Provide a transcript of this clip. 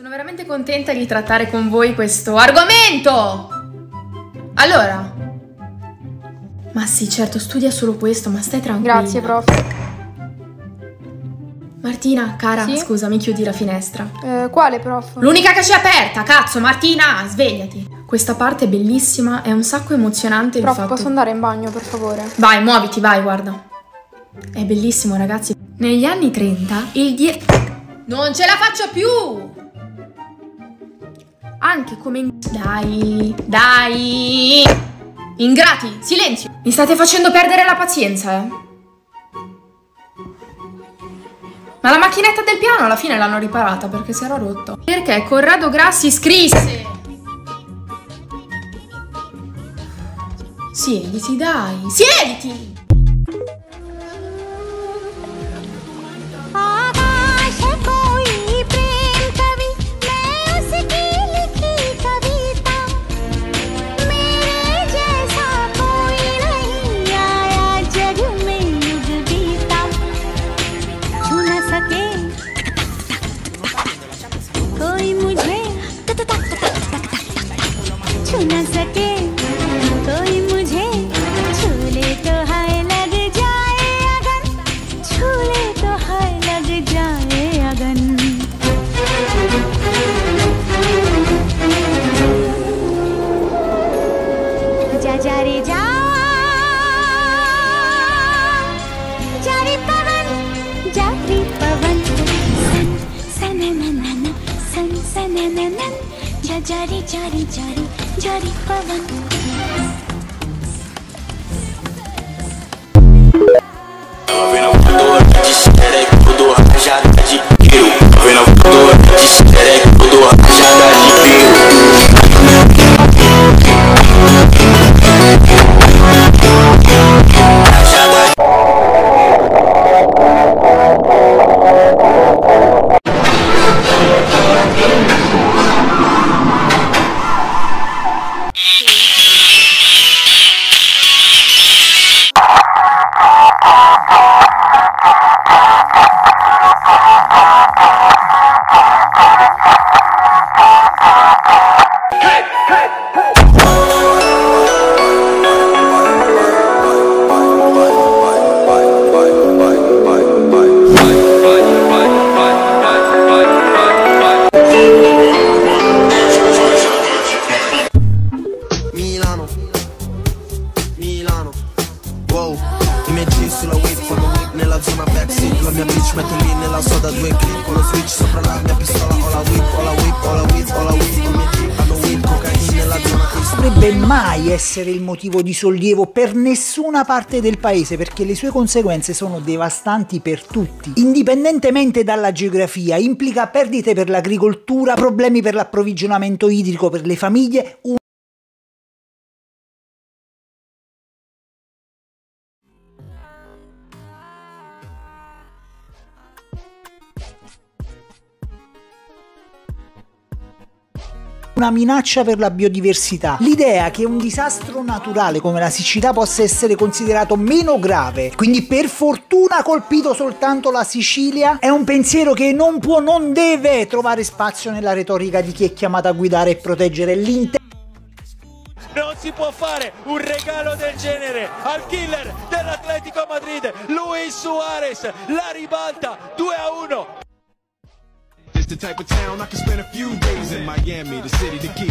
Sono veramente contenta di trattare con voi questo argomento! Allora... Ma sì, certo, studia solo questo, ma stai tranquilla. Grazie, prof. Martina, cara, Sì? scusa, mi chiudi la finestra. Eh, quale, prof? L'unica che c'è aperta, cazzo, Martina, svegliati. Questa parte è bellissima, è un sacco emozionante il Prof, fatto... posso andare in bagno, per favore? Vai, muoviti, vai, guarda. È bellissimo, ragazzi. Negli anni 30, il die... Non ce la faccio più! Anche come... Dai, dai! Ingrati, silenzio! Mi state facendo perdere la pazienza, eh? Ma la macchinetta del piano alla fine l'hanno riparata perché si era rotto. Perché Corrado Grassi scrisse... Siediti, dai, siediti! सके मुझे तो तो हाय लग जाए अगन। जा जा रे, जा जा रे। पवन jadi paman nella zona backseat La mia bitch metto lì nella soda due click Con lo switch sopra la mia pistola. Ho la whip, ho la whip, ho la whip, ho la whip. I miei hanno whip, cocaine nella zona east dovrebbe mai essere il motivo di sollievo per nessuna parte del paese perché le sue conseguenze sono devastanti per tutti. Indipendentemente dalla geografia, implica perdite per l'agricoltura, problemi per l'approvvigionamento idrico per le famiglie, una minaccia per la biodiversità. L'idea che un disastro naturale come la siccità possa essere considerato meno grave, quindi per fortuna colpito soltanto la Sicilia, è un pensiero che non può, non deve trovare spazio nella retorica di chi è chiamato a guidare e proteggere l'intero Non si può fare un regalo del genere al killer dell'Atletico Madrid, Luis Suarez, la ribalta 2 a 1. The type of town I can spend a few days in Miami, the city to keep.